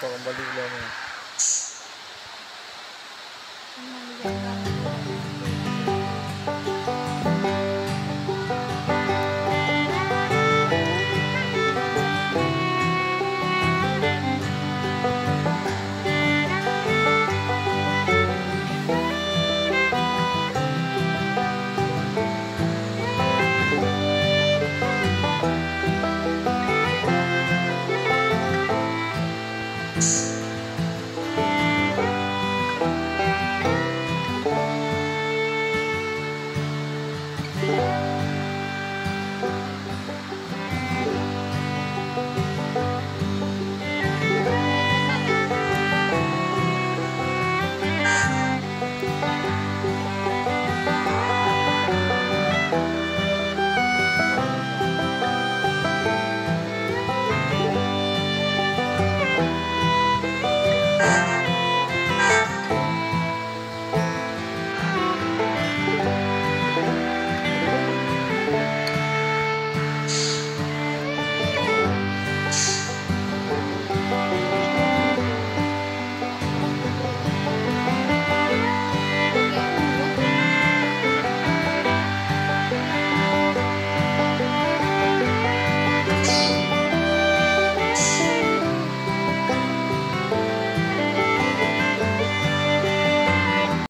Ito ang balila. Thanks.